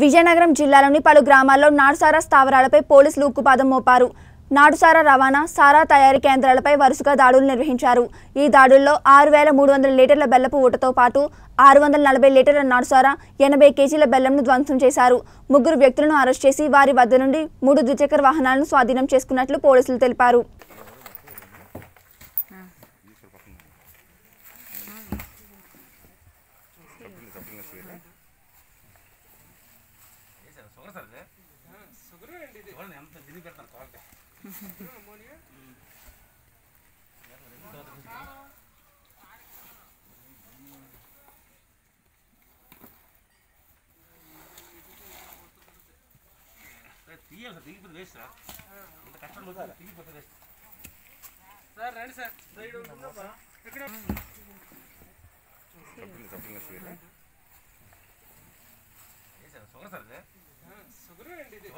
విజయనగరం జిల్లాలోని పలు గ్రామాల్లో నాడుసారా స్థావరాలపై పోలీసులు ఉక్కుపాదం మోపారు. నాటుసారా రవాణా సారా తయారీ కేంద్రాలపై వరుసగా దాడులు నిర్వహించారు. ఈ దాడుల్లో ఆరు వేల మూడు వందల లీటర్ల బెల్లపు ఊటతో పాటు ఆరు వందల నలభై లీటర్ల నాడుసారా ఎనభై కేజీల బెల్లంను ధ్వంసం చేశారు. ముగ్గురు వ్యక్తులను అరెస్ట్ చేసి వారి వద్ద నుండి మూడు ద్విచక్ర వాహనాలను స్వాధీనం చేసుకున్నట్లు పోలీసులు తెలిపారు. తీయాలి సార్ దిగిపోతే వేస్ట్ సార్ ఇంత కష్టం పోతుంది దిగిపోతే వేస్ట్ సార్ రండి సార్ సైడ్ ఉంటుందప్పా ఎక్కడ సార్ షుగర్ సార్ ఇది షుగర్ ఏంటి ఇది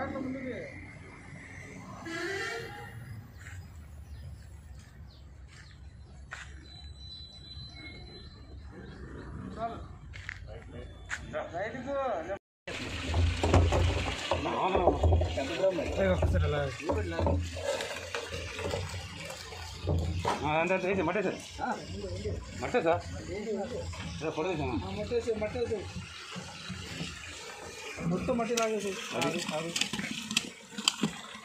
காரில் முன்னுக்கு மட்டை சார் மட்டை சார் மட்டை சார் மட்டை சார் మొత్తం మట్టి లాగేసి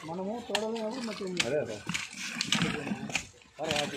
మనము తోడలేము మట్టి అదే అదే అరే అది